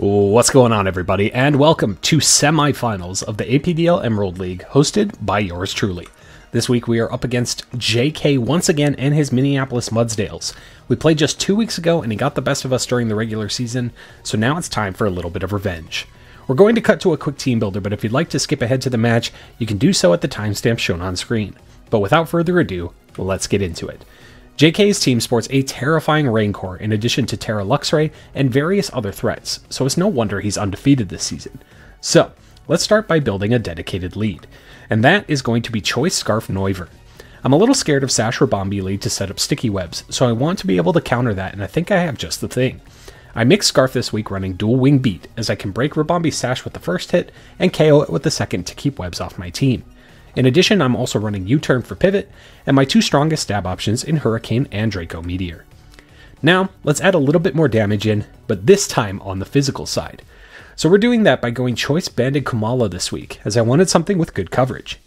What's going on, everybody, and welcome to semifinals of the APDL Emerald League, hosted by yours truly. This week we are up against JK once again and his Minneapolis Mudsdales. We played just two weeks ago and he got the best of us during the regular season, so now it's time for a little bit of revenge. We're going to cut to a quick team builder, but if you'd like to skip ahead to the match, you can do so at the timestamp shown on screen. But without further ado, let's get into it. JK's team sports a terrifying rain core in addition to Tera Luxray and various other threats, so it's no wonder he's undefeated this season. So, let's start by building a dedicated lead, and that is going to be Choice Scarf Noivern. I'm a little scared of Sash Ribombee lead to set up sticky webs, so I want to be able to counter that, and I think I have just the thing. I mixed Scarf this week running Dual Wing Beat, as I can break Ribombee's Sash with the first hit and KO it with the second to keep webs off my team. In addition, I'm also running U-Turn for pivot, and my two strongest stab options in Hurricane and Draco Meteor. Now, let's add a little bit more damage in, but this time on the physical side. So we're doing that by going Choice Banded Komala this week, as I wanted something with good coverage.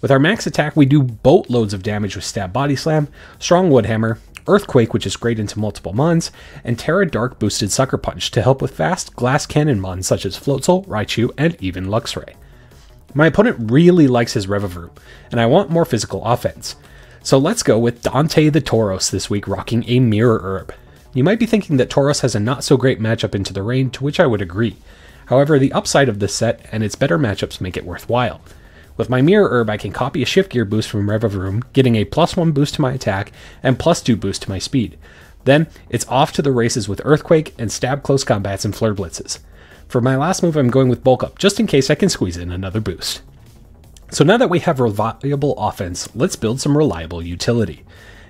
With our max attack, we do boatloads of damage with Stab Body Slam, Strong Wood Hammer, Earthquake, which is great into multiple mons, and Tera Dark boosted Sucker Punch to help with fast glass cannon mons such as Floatzel, Raichu, and even Luxray. My opponent really likes his Revavroom, and I want more physical offense. So let's go with Dante the Tauros this week rocking a Mirror Herb. You might be thinking that Tauros has a not so great matchup into the rain, to which I would agree. However, the upside of this set and its better matchups make it worthwhile. With my Mirror Herb, I can copy a Shift Gear boost from Revavroom, getting a plus 1 boost to my attack and plus 2 boost to my speed. Then, it's off to the races with Earthquake and stab close combats and Flare Blitzes. For my last move, I'm going with Bulk Up, just in case I can squeeze in another boost. So now that we have reliable offense, let's build some reliable utility.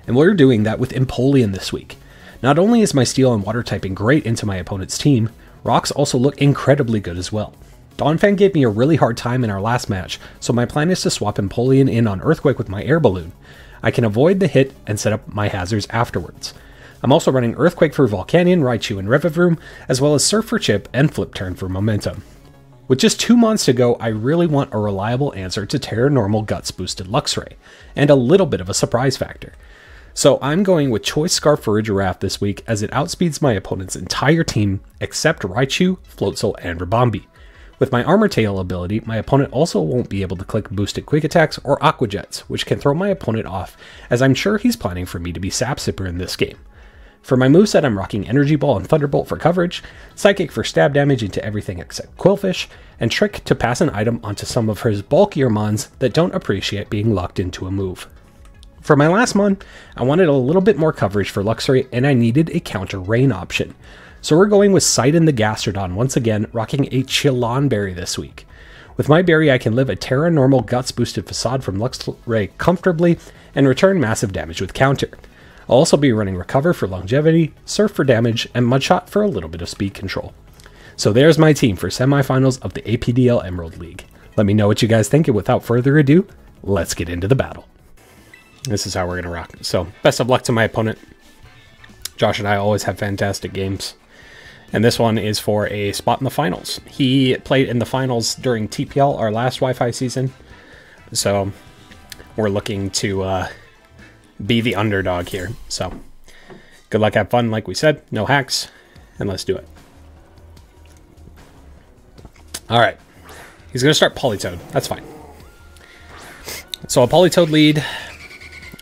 And we're doing that with Empoleon this week. Not only is my Steel and Water typing great into my opponent's team, Rocks also look incredibly good as well. Donphan gave me a really hard time in our last match, so my plan is to swap Empoleon in on Earthquake with my Air Balloon. I can avoid the hit and set up my hazards afterwards. I'm also running Earthquake for Volcanion, Raichu, and Revavroom, as well as Surf for Chip and Flip Turn for Momentum. With just two months to go, I really want a reliable answer to Tera Normal Guts boosted Luxray, and a little bit of a surprise factor. So I'm going with Choice Scarf Farigiraf this week as it outspeeds my opponent's entire team except Raichu, Floatzel, and Ribombee. With my Armor Tail ability, my opponent also won't be able to click boosted quick attacks or aqua jets, which can throw my opponent off, as I'm sure he's planning for me to be Sap Sipper in this game. For my moveset, I'm rocking Energy Ball and Thunderbolt for coverage, Psychic for stab damage into everything except Qwilfish, and Trick to pass an item onto some of his bulkier mons that don't appreciate being locked into a move. For my last mon, I wanted a little bit more coverage for Luxray and I needed a counter rain option. So we're going with Sidon the Gastrodon once again, rocking a Chilan Berry this week. With my berry, I can live a Tera Normal Guts boosted facade from Luxray comfortably and return massive damage with counter. I'll also be running Recover for longevity, Surf for damage, and Mudshot for a little bit of speed control. So there's my team for semifinals of the APDL Emerald League. Let me know what you guys think, and without further ado, let's get into the battle. This is how we're going to rock. So best of luck to my opponent. Josh and I always have fantastic games. And this one is for a spot in the finals. He played in the finals during TPL, our last Wi-Fi season. So we're looking to uh, be the underdog here. So good luck, have fun, like we said, no hacks, and let's do it. All right, he's going to start Politoed. That's fine. So a Politoed lead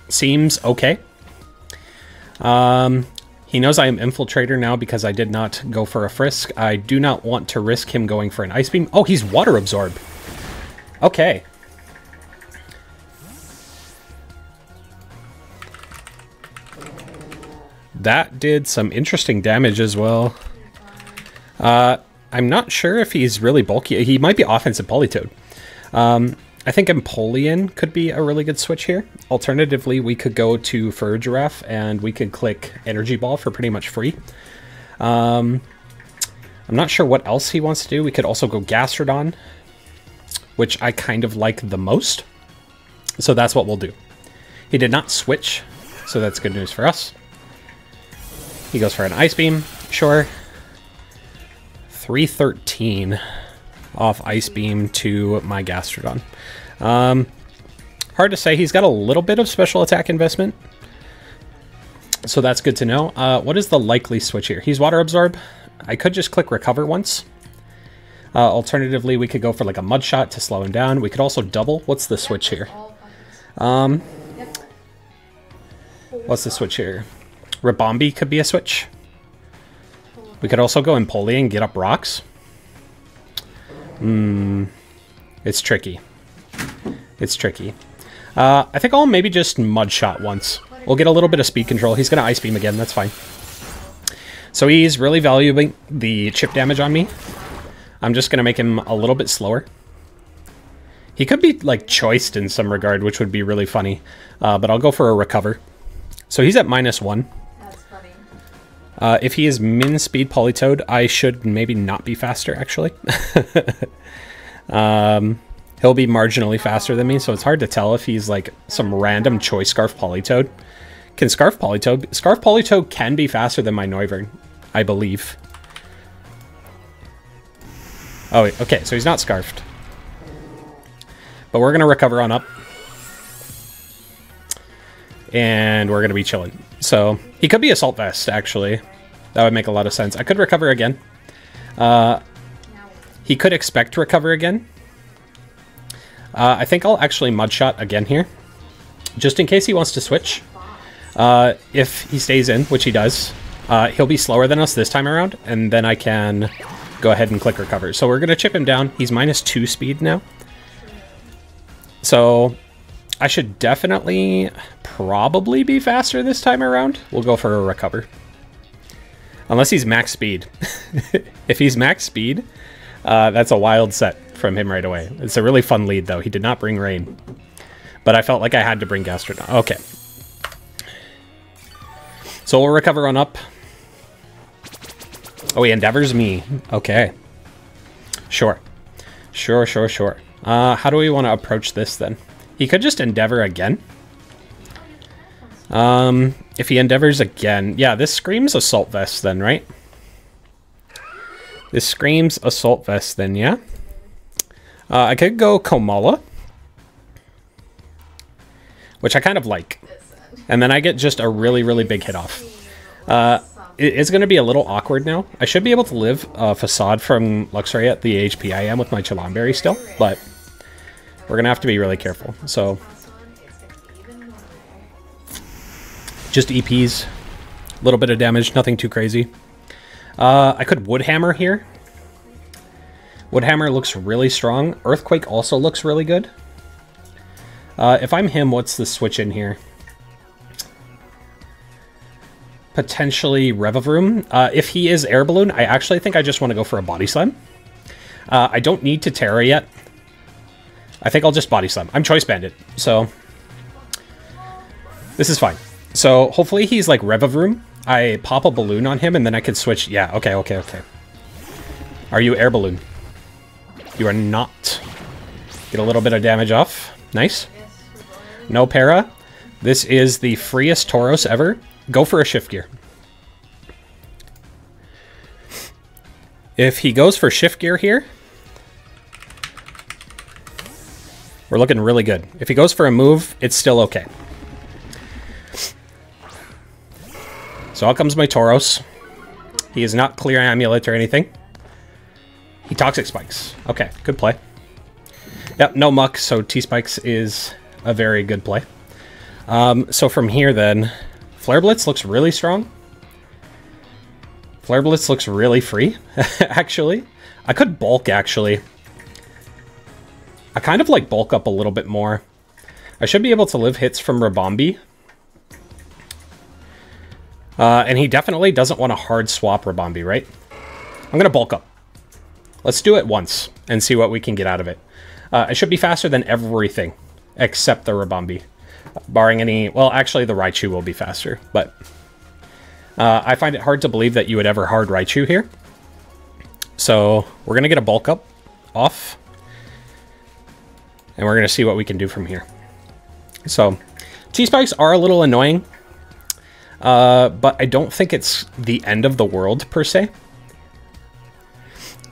seems okay. Um, he knows I am Infiltrator now because I did not go for a Frisk. I do not want to risk him going for an Ice Beam. Oh, he's Water Absorb. Okay, that did some interesting damage as well. Uh, I'm not sure if he's really bulky. He might be offensive Politoed. Um, I think Empoleon could be a really good switch here. Alternatively, we could go to Farigiraf and we could click Energy Ball for pretty much free. Um, I'm not sure what else he wants to do. We could also go Gastrodon, which I kind of like the most. So that's what we'll do. He did not switch, so that's good news for us. He goes for an Ice Beam. Sure. 313 off Ice Beam to my Gastrodon. Um, hard to say. He's got a little bit of special attack investment. So that's good to know. Uh, what is the likely switch here? He's Water Absorb. I could just click recover once. Uh, alternatively, we could go for like a mud shot to slow him down. We could also double. What's the switch here? Um, what's the switch here? Ribombee could be a switch. We could also go Empoleon and get up rocks. Hmm, it's tricky. It's tricky. Uh, I think I'll maybe just mud shot once. We'll get a little bit of speed control. He's going to ice beam again. That's fine. So he's really valuing the chip damage on me. I'm just going to make him a little bit slower. He could be, like, choiced in some regard, which would be really funny. Uh, but I'll go for a recover. So he's at minus one. Uh, if he is min speed Politoed, I should maybe not be faster, actually. um, he'll be marginally faster than me, so it's hard to tell if he's like some random choice Scarf Politoed. Can Scarf Politoed... Scarf Politoed can be faster than my Noivern, I believe. Oh, okay, so he's not Scarfed. But we're going to recover on up. And we're going to be chilling. So, he could be Assault Vest, actually. That would make a lot of sense. I could recover again. Uh, he could expect to recover again. Uh, I think I'll actually Mudshot again here. Just in case he wants to switch. Uh, if he stays in, which he does, uh, he'll be slower than us this time around, and then I can go ahead and click recover. So we're going to chip him down. He's minus two speed now. So I should definitely probably be faster this time around. We'll go for a recover. Unless he's max speed. if he's max speed, uh, that's a wild set from him right away. It's a really fun lead, though. He did not bring rain. But I felt like I had to bring Gastrodon. Okay. So we'll recover on up. Oh, he endeavors me. Okay. Sure. Sure, sure, sure. Uh, how do we want to approach this then? He could just endeavor again. Um, if he endeavors again, yeah, this screams assault vest then, right? This screams assault vest then, yeah. Uh, I could go Komala, which I kind of like, and then I get just a really, really big hit off. Uh, it is going to be a little awkward now. I should be able to live a facade from Luxray at the HP I am with my Chilan Berry still, but we're to have to be really careful. So just EPs, a little bit of damage, nothing too crazy. Uh, I could Woodhammer here. Woodhammer looks really strong. Earthquake also looks really good. Uh, if I'm him, what's the switch in here? Potentially Revavroom. Uh, if he is Air Balloon, I actually think I just want to go for a Body Slam. Uh, I don't need to Tera yet. I think I'll just Body Slam. I'm Choice Banded, so... This is fine. So hopefully he's like Revavroom. I pop a balloon on him and then I can switch. Yeah, okay, okay, okay. Are you Air Balloon? You are not. Get a little bit of damage off. Nice. No para. This is the freest Tauros ever. Go for a shift gear. If he goes for shift gear here, we're looking really good. If he goes for a move, it's still okay. So out comes my Tauros. He is not clear amulet or anything. He toxic spikes. Okay, good play. Yep, no Muk, so T-Spikes is a very good play. Um, so from here then, Flare Blitz looks really strong. Flare Blitz looks really free, actually. I could bulk, actually. I kind of like bulk up a little bit more. I should be able to live hits from Ribombee. Uh, and he definitely doesn't want to hard swap Ribombee, right? I'm going to bulk up. Let's do it once and see what we can get out of it. Uh, it should be faster than everything except the Ribombee. Barring any... Well, actually, the Raichu will be faster, but... Uh, I find it hard to believe that you would ever hard Raichu here. So, we're going to get a bulk up off. And we're going to see what we can do from here. So, T-Spikes are a little annoying. Uh, but I don't think it's the end of the world, per se.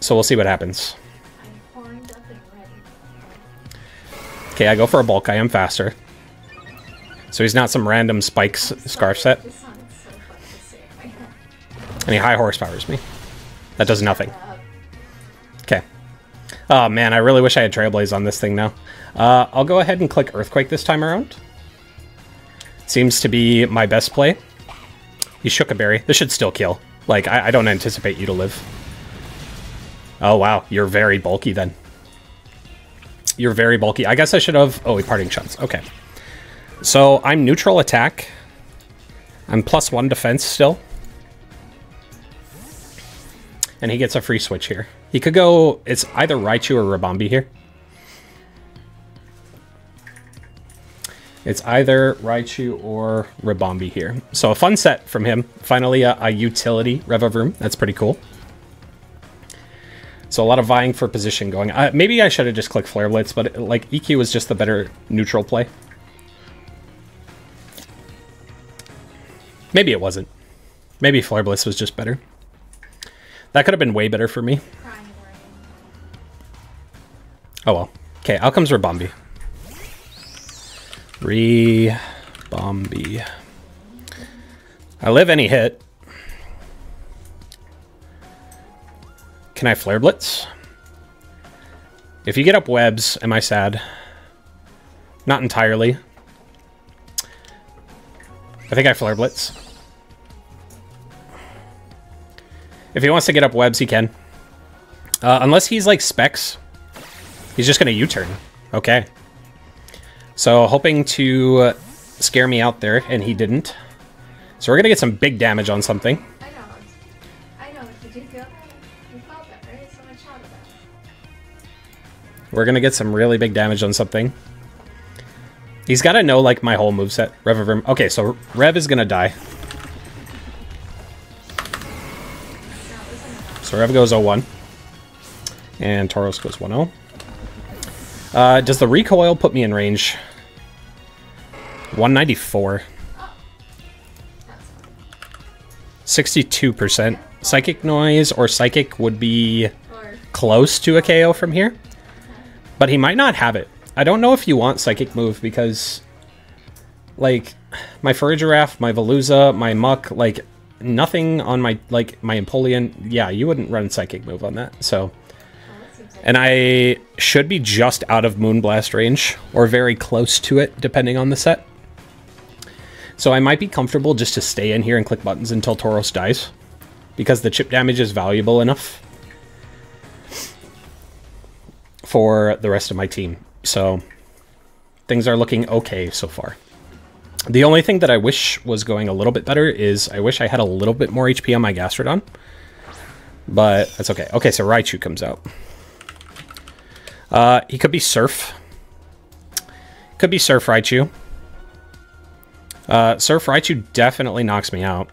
So we'll see what happens. Okay, I go for a bulk. I am faster. So he's not some random spikes scarf set. And he high horsepowers me. That does nothing. Oh man, I really wish I had Trailblaze on this thing now. Uh, I'll go ahead and click Earthquake this time around. Seems to be my best play. He shook a berry. This should still kill. Like, I, I don't anticipate you to live. Oh wow, you're very bulky then. You're very bulky. I guess I should have... Oh, we parting shots. Okay. So, I'm neutral attack. I'm plus one defense still. And he gets a free switch here. He could go... It's either Raichu or Ribombee here. It's either Raichu or Ribombee here. So a fun set from him. Finally, a, a utility Revavroom. That's pretty cool. So a lot of vying for position going. Uh, maybe I should have just clicked Flare Blitz, but like EQ was just the better neutral play. Maybe it wasn't. Maybe Flare Blitz was just better. That could have been way better for me. Oh well. Okay, out comes Ribombee. Ribombee. I live any hit. Can I Flare Blitz? If you get up webs, am I sad? Not entirely. I think I Flare Blitz. If he wants to get up webs, he can. Uh, unless he's like Specs. He's just going to U-turn. Okay. So hoping to scare me out there, and he didn't. So we're going to get some big damage on something. I know. I know. Did you feel that? You felt that, right? So much out of that. We're going to get some really big damage on something. He's got to know, like, my whole moveset. Revavroom Okay, so Rev is going to die. So Rev goes 0-1. And Tauros goes 1-0. Uh, does the recoil put me in range? 194. 62%. Psychic Noise or Psychic would be close to a KO from here. But he might not have it. I don't know if you want Psychic Move because, like, my Farigiraf, my Veluza, my Muk, like, nothing on my, like, my Empoleon. Yeah, you wouldn't run Psychic Move on that, so... oh, that seems like And I should be just out of Moonblast range, or very close to it, depending on the set. So I might be comfortable just to stay in here and click buttons until Tauros dies, because the chip damage is valuable enough for the rest of my team. So things are looking okay so far. The only thing that I wish was going a little bit better is I wish I had a little bit more HP on my Gastrodon. But that's okay. Okay, so Raichu comes out. Uh, he could be Surf. Could be Surf Raichu. Uh, Surf Raichu definitely knocks me out.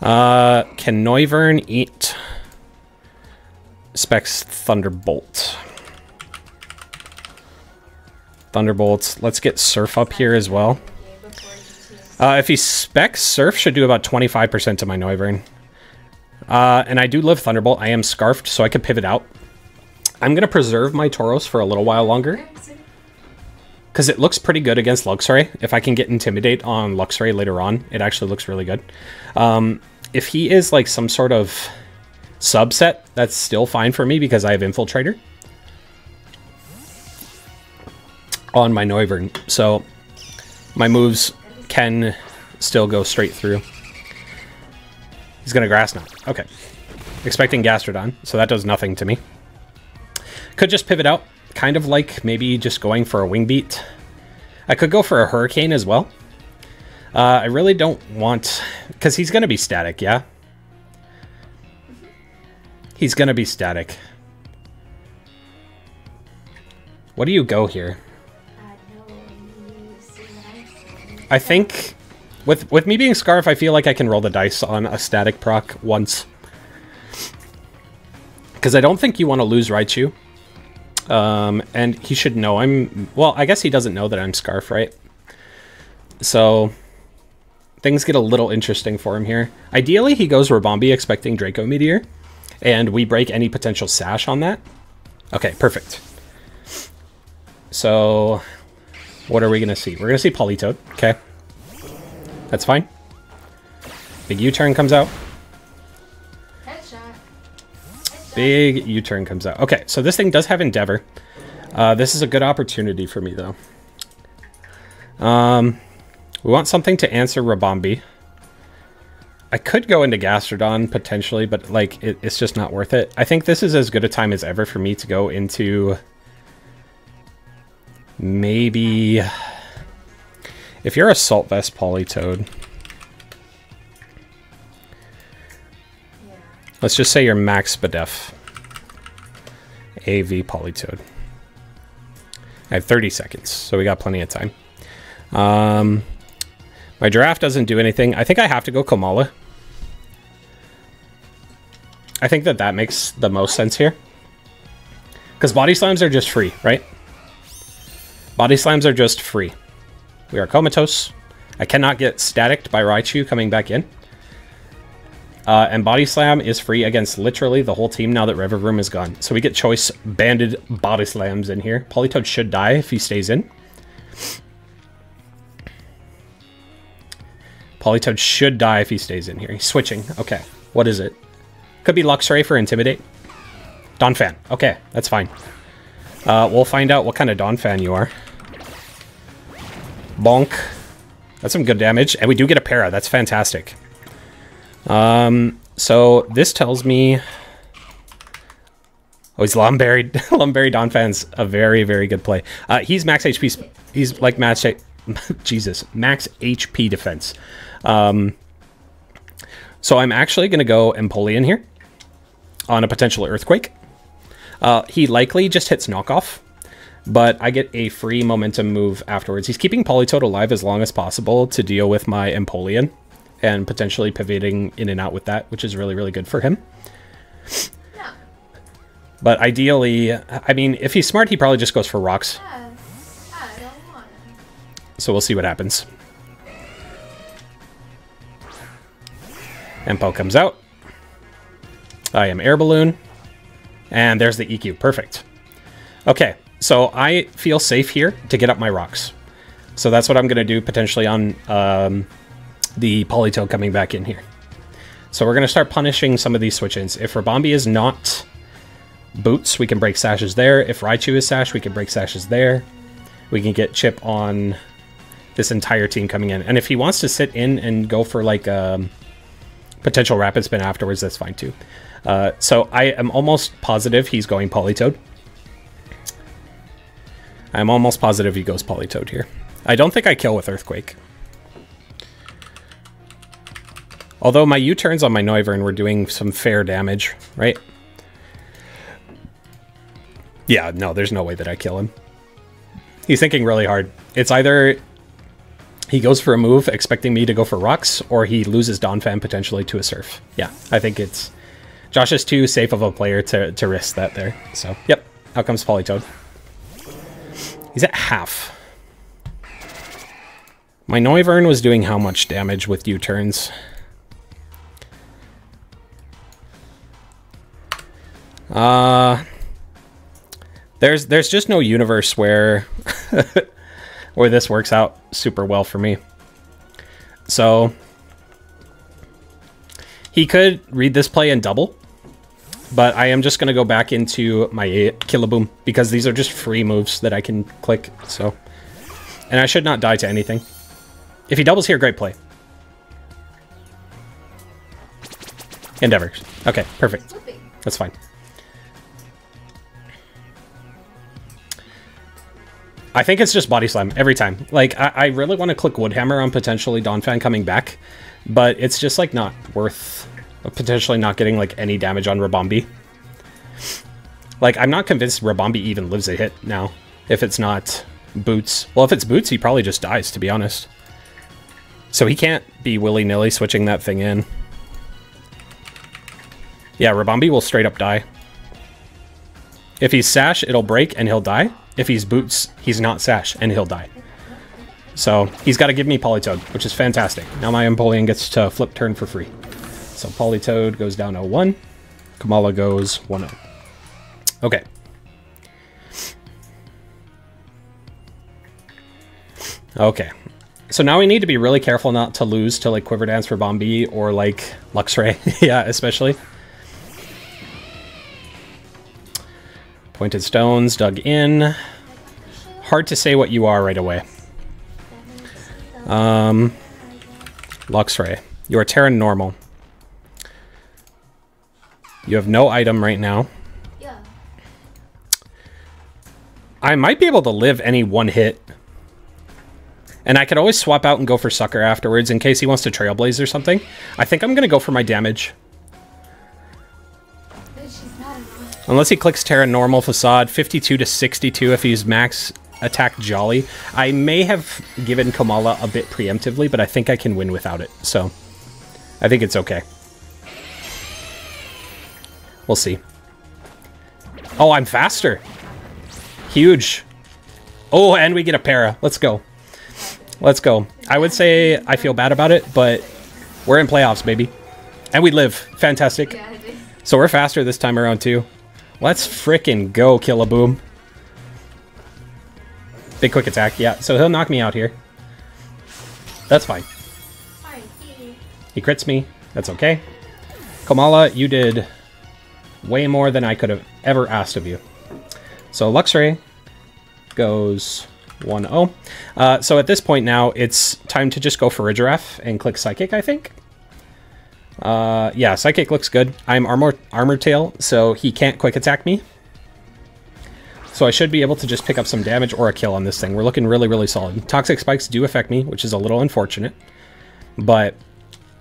Uh, can Noivern eat Specs Thunderbolt? Thunderbolts. Let's get Surf up here as well. Uh, if he specs Surf, should do about 25% to my Noivern. Uh, and I do live Thunderbolt. I am Scarfed, so I could pivot out. I'm going to preserve my Tauros for a little while longer. Because it looks pretty good against Luxray. If I can get Intimidate on Luxray later on, it actually looks really good. Um, if he is like some sort of subset, that's still fine for me because I have Infiltrator on my Noivern. So my moves can still go straight through. He's going to Grass Knot. Okay. Expecting Gastrodon, so that does nothing to me. Could just pivot out, kind of like maybe just going for a Wing Beat. I could go for a Hurricane as well. Uh, I really don't want... Because he's going to be static, yeah? He's going to be static. What do you go here? I think with with me being Scarf, I feel like I can roll the dice on a static proc once. Because I don't think you want to lose Raichu. Um, and he should know I'm... Well, I guess he doesn't know that I'm Scarf, right? So, things get a little interesting for him here. Ideally, he goes Ribombee expecting Draco Meteor. And we break any potential Sash on that. Okay, perfect. So, what are we going to see? We're going to see Politoed. Okay. That's fine. Big U-turn comes out. Big U-turn comes out. Okay, so this thing does have Endeavor. Uh, this is a good opportunity for me, though. Um, we want something to answer Ribombee. I could go into Gastrodon, potentially, but, like, it, it's just not worth it. I think this is as good a time as ever for me to go into... Maybe... If you're Assault Vest Politoed... Yeah. Let's just say you're Max Bedef. AV Politoed. I have 30 seconds, so we got plenty of time. Um, my giraffe doesn't do anything. I think I have to go Komala. I think that that makes the most sense here. Because body slams are just free, right? Body slams are just free. We are comatose. I cannot get staticked by Raichu coming back in. Uh, and Body Slam is free against literally the whole team now that Revavroom is gone. So we get choice banded Body Slams in here. Politoed should die if he stays in. Politoed should die if he stays in here. He's switching. Okay. What is it? Could be Luxray for Intimidate. Donphan. Okay, that's fine. Uh, we'll find out what kind of Donphan you are. Bonk. That's some good damage. And we do get a para. That's fantastic. Um, so this tells me... Oh, he's Lum Berry. Lumberry Donphan's a very, very good play. Uh, he's max HP. He's like max... Jesus. Max HP defense. Um, so I'm actually going to go Empoleon here on a potential Earthquake. Uh, he likely just hits knockoff, but I get a free momentum move afterwards. He's keeping Politoed alive as long as possible to deal with my Empoleon and potentially pivoting in and out with that, which is really, really good for him. Yeah. But ideally, I mean, if he's smart, he probably just goes for rocks. Yeah. I don't want to. So we'll see what happens. Empo comes out. I am Air Balloon. And there's the EQ. Perfect. Okay, so I feel safe here to get up my rocks. So that's what I'm going to do potentially on um, the Politoed coming back in here. So we're going to start punishing some of these switch-ins. If Ribombee is not Boots, we can break Sashes there. If Raichu is Sash, we can break Sashes there. We can get Chip on this entire team coming in. And if he wants to sit in and go for like um, potential rapid spin afterwards, that's fine too. Uh, so I am almost positive he's going Politoed. I'm almost positive he goes Politoed here. I don't think I kill with Earthquake. Although my U-turns on my Noivern were doing some fair damage, right? Yeah, no, there's no way that I kill him. He's thinking really hard. It's either he goes for a move expecting me to go for rocks, or he loses Donphan potentially to a surf. Yeah, I think it's... Josh is too safe of a player to, to risk that there. So, yep, out comes Politoed. He's at half. My Noivern was doing how much damage with U-turns? Uh... There's there's just no universe where where this works out super well for me. So he could read this play and double, but I am just going to go back into my Killaboom because these are just free moves that I can click. So, and I should not die to anything. If he doubles here, great play. Endeavors. Okay, perfect. That's fine. I think it's just body slam every time. Like I, I really want to click Woodhammer on potentially Donphan coming back, but it's just like not worth potentially not getting like any damage on Ribombee. Like I'm not convinced Ribombee even lives a hit now. If it's not Boots. Well, if it's Boots, he probably just dies, to be honest. So he can't be willy-nilly switching that thing in. Yeah, Ribombee will straight up die. If he's Sash, it'll break and he'll die. If he's Boots, he's not Sash and he'll die. So he's got to give me Politoed, which is fantastic. Now my Empoleon gets to flip turn for free. So Politoed goes down 0-1. Komala goes 1-0. Okay. Okay. So now we need to be really careful not to lose to like Quiver Dance for Bombi or like Luxray. yeah, especially. Pointed stones dug in. Hard to say what you are right away. Um, Luxray. You are Tera normal. You have no item right now. Yeah. I might be able to live any one hit. And I could always swap out and go for Sucker afterwards in case he wants to Trailblaze or something. I think I'm going to go for my damage. But she's not enough. Unless he clicks Tera Normal Facade, 52 to 62 if he's max attack Jolly. I may have given Komala a bit preemptively, but I think I can win without it. So I think it's okay. We'll see. Oh, I'm faster. Huge. Oh, and we get a para. Let's go. Let's go. I would say I feel bad about it, but we're in playoffs, baby. And we live. Fantastic. Yeah, it is. So we're faster this time around, too. Let's frickin' go, Killaboom. Big quick attack, yeah. So he'll knock me out here. That's fine. He crits me. That's okay. Komala, you did way more than I could have ever asked of you. So Luxray goes 1-0. Uh, so at this point now, it's time to just go Farigiraf and click Psychic, I think. Uh, yeah, Psychic looks good. I'm Armor, armor Tail, so he can't quick attack me. So I should be able to just pick up some damage or a kill on this thing. We're looking really, really solid. Toxic Spikes do affect me, which is a little unfortunate. But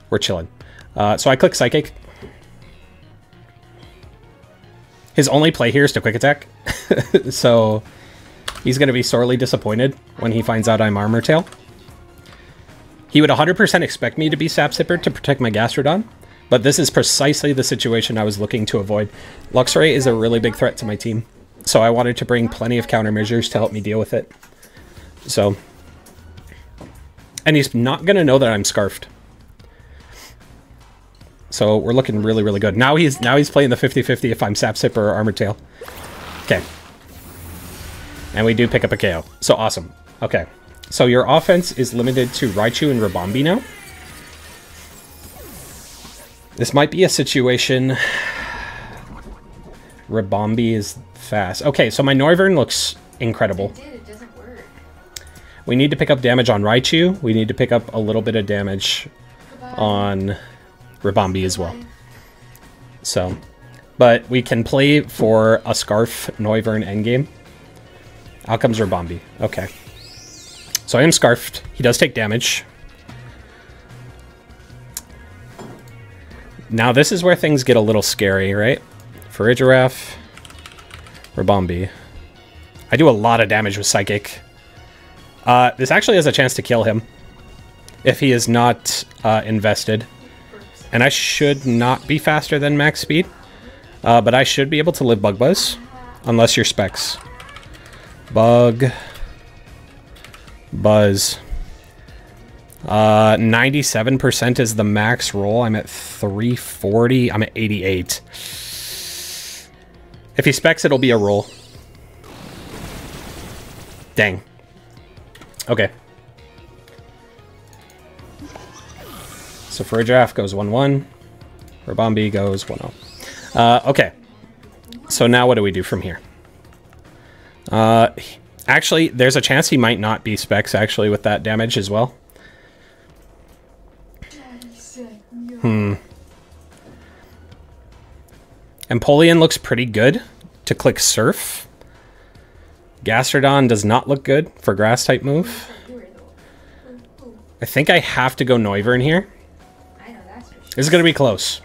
we're chilling. Uh, so I click Psychic. His only play here is to quick attack. so he's going to be sorely disappointed when he finds out I'm Armor Tail. He would 100% expect me to be Sap Sipper to protect my Gastrodon, but this is precisely the situation I was looking to avoid. Luxray is a really big threat to my team, so I wanted to bring plenty of countermeasures to help me deal with it. So, and he's not going to know that I'm Scarfed. So we're looking really, really good. Now he's now he's playing the 50-50 if I'm Sap Sipper or Armored Tail. Okay. And we do pick up a KO. So awesome. Okay. So your offense is limited to Raichu and Ribombee now. This might be a situation... Ribombee is fast. Okay, so my Noivern looks incredible. Did. It doesn't work. We need to pick up damage on Raichu. We need to pick up a little bit of damage Goodbye. on Ribombee as well. So, but we can play for a Scarf Noivern endgame. Out comes Ribombee. Okay. So I am Scarfed. He does take damage. Now this is where things get a little scary, right? For a Giraffe, Ribombee. I do a lot of damage with Psychic. Uh, this actually has a chance to kill him if he is not uh, invested. And I should not be faster than max speed. Uh, but I should be able to live Bug Buzz. Unless you're Specs. Bug. Buzz. Uh, 97% is the max roll. I'm at 340. I'm at 88. If he specs, it'll be a roll. Dang. Okay. So Farigiraf goes 1-1. Ribombee goes 1-0. Uh, okay. So now what do we do from here? Uh, actually, there's a chance he might not be specs, actually, with that damage as well. Hmm. Empoleon looks pretty good to click Surf. Gastrodon does not look good for grass type move. I think I have to go Noivern here. This is going to be close.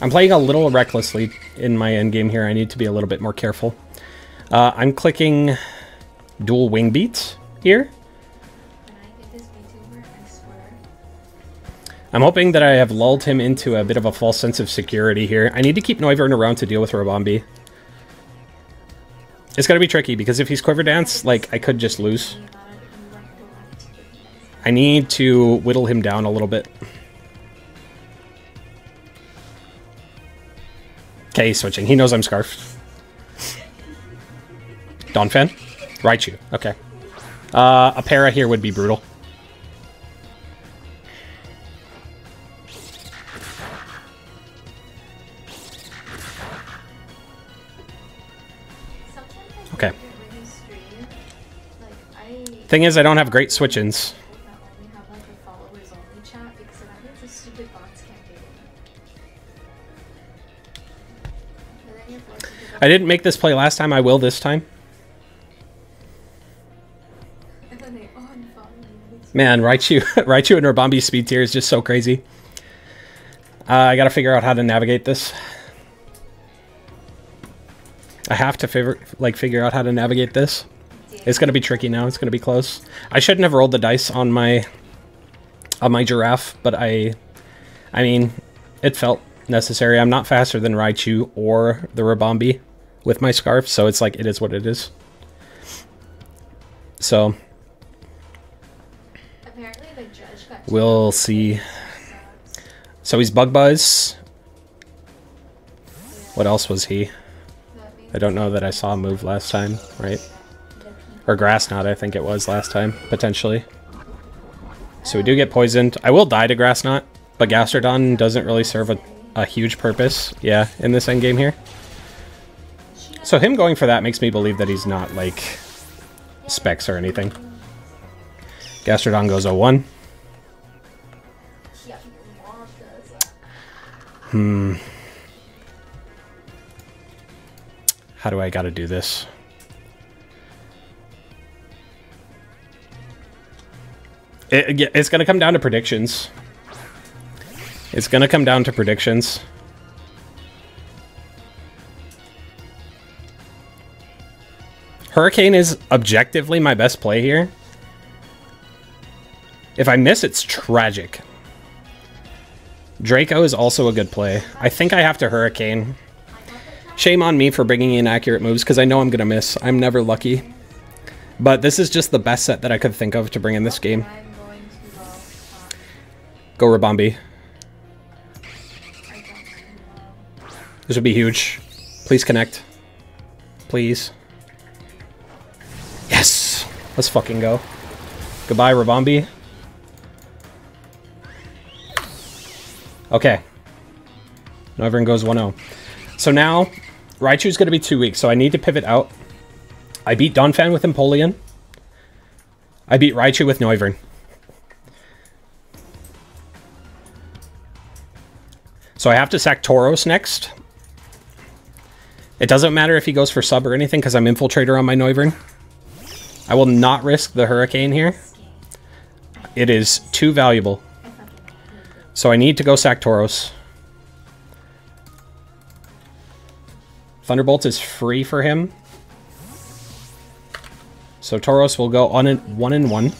I'm playing a little recklessly in my endgame here. I need to be a little bit more careful. Uh, I'm clicking dual wing beats here. I'm hoping that I have lulled him into a bit of a false sense of security here. I need to keep Noivern around to deal with Ribombee. It's going to be tricky because if he's Quiver Dance, like, I could just lose. I need to whittle him down a little bit. Okay, he's switching. He knows I'm Scarf. Donphan? Raichu. Okay. Uh, a para here would be brutal. Okay. Thing is, I don't have great switch-ins. I didn't make this play last time. I will this time. Man, Raichu, Raichu and Ribombee's speed tier is just so crazy. Uh, I gotta figure out how to navigate this. I have to figure like figure out how to navigate this. It's gonna be tricky now. It's gonna be close. I shouldn't have rolled the dice on my on my giraffe, but I, I mean, it felt necessary. I'm not faster than Raichu or the Ribombee with my scarf, so it's like it is what it is. So Apparently the judge got we'll see. So he's Bug Buzz. What else was he? I don't know that I saw him move last time, right? Or Grass Knot, I think it was last time, potentially. So we do get poisoned. I will die to Grass Knot, but Gastrodon doesn't really serve a, a huge purpose, yeah, in this endgame here. So him going for that makes me believe that he's not, like, specs or anything. Gastrodon goes 0-1. Yeah, your mom does. How do I gotta do this? It- it's gonna come down to predictions. It's gonna come down to predictions. Hurricane is objectively my best play here. If I miss, it's tragic. Draco is also a good play. I think I have to Hurricane. Shame on me for bringing in accurate moves because I know I'm going to miss. I'm never lucky. But this is just the best set that I could think of to bring in this game. Go. Go Ribombee. I don't know. This would be huge. Please connect. Please. Yes! Let's fucking go. Goodbye, Ribombee. Okay. Noivern goes 1-0. So now, Raichu's going to be two weeks, so I need to pivot out. I beat Donphan with Empoleon. I beat Raichu with Noivern. So I have to sack Tauros next. It doesn't matter if he goes for sub or anything because I'm Infiltrator on my Noivern. I will not risk the Hurricane here. It is too valuable. So I need to go sack Tauros. Thunderbolt is free for him. So Tauros will go on in, 1 and 1.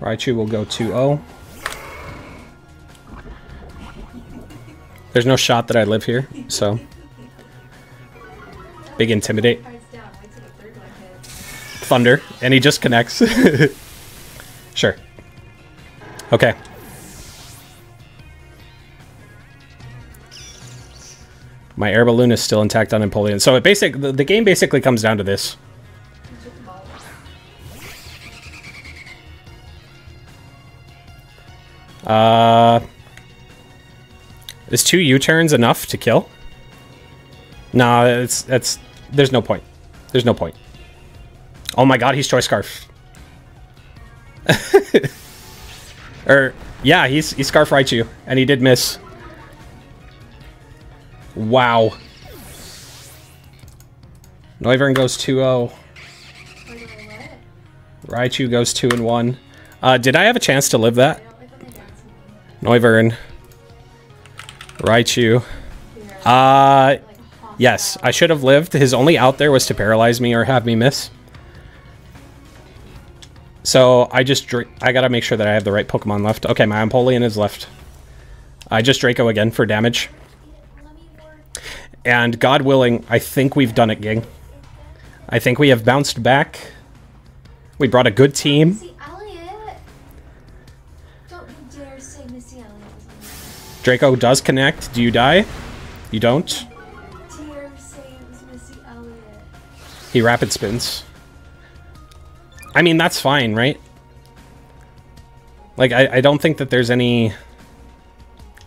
Raichu will go 2-0. There's no shot that I live here, so... Big Intimidate. Thunder, and he just connects. sure. Okay. My air balloon is still intact on Empoleon. So it basic the, the game basically comes down to this. Uh Is two U-turns enough to kill? Nah, it's that's there's no point. There's no point. Oh my god, he's choice scarf. or yeah, he's he's scarf Raichu, and he did miss. Wow. Noivern goes 2-0. Wait, wait. Raichu goes 2 and 1. Uh, did I have a chance to live that? Noivern. Raichu. Uh, yes. I should have lived. His only out there was to paralyze me or have me miss. So I just I gotta make sure that I have the right Pokemon left. Okay, my Empoleon is left. I just Draco again for damage. Let me work. And God willing, I think we've done it, gang. I think we have bounced back. We brought a good team. Missy Elliott. Don't you dare say Missy Elliott was on Draco does connect. Do you die? You don't. there. Dare say it was Missy Elliott. He rapid spins. I mean, that's fine, right? Like, I, I don't think that there's any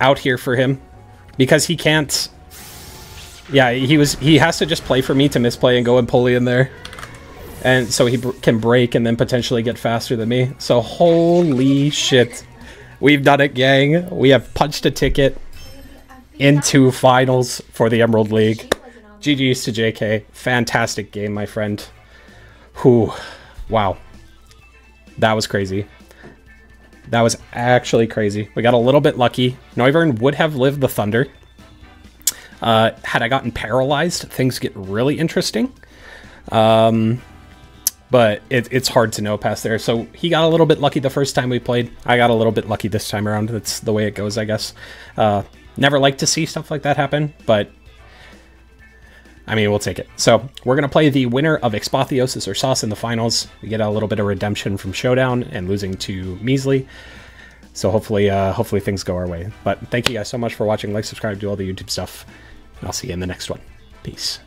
out here for him. Because he can't... Yeah, he was he has to just play for me to misplay and go and pulley in there. and so he br- can break and then potentially get faster than me. So holy shit, we've done it, gang. We have punched a ticket into finals for the Emerald League. GG's to JK. Fantastic game, my friend. Whew. Wow. That was crazy. That was actually crazy. We got a little bit lucky. Noivern would have lived the Thunder. Uh, had I gotten paralyzed, things get really interesting. Um, but it, it's hard to know past there. So he got a little bit lucky the first time we played. I got a little bit lucky this time around. That's the way it goes, I guess. Uh, never like to see stuff like that happen, but I mean, we'll take it. So we're going to play the winner of xApoth3osis or Sauce in the finals. We get a little bit of redemption from Showdown and losing to Measly. So hopefully, uh, hopefully things go our way. But thank you guys so much for watching. Like, subscribe, do all the YouTube stuff. And I'll see you in the next one. Peace.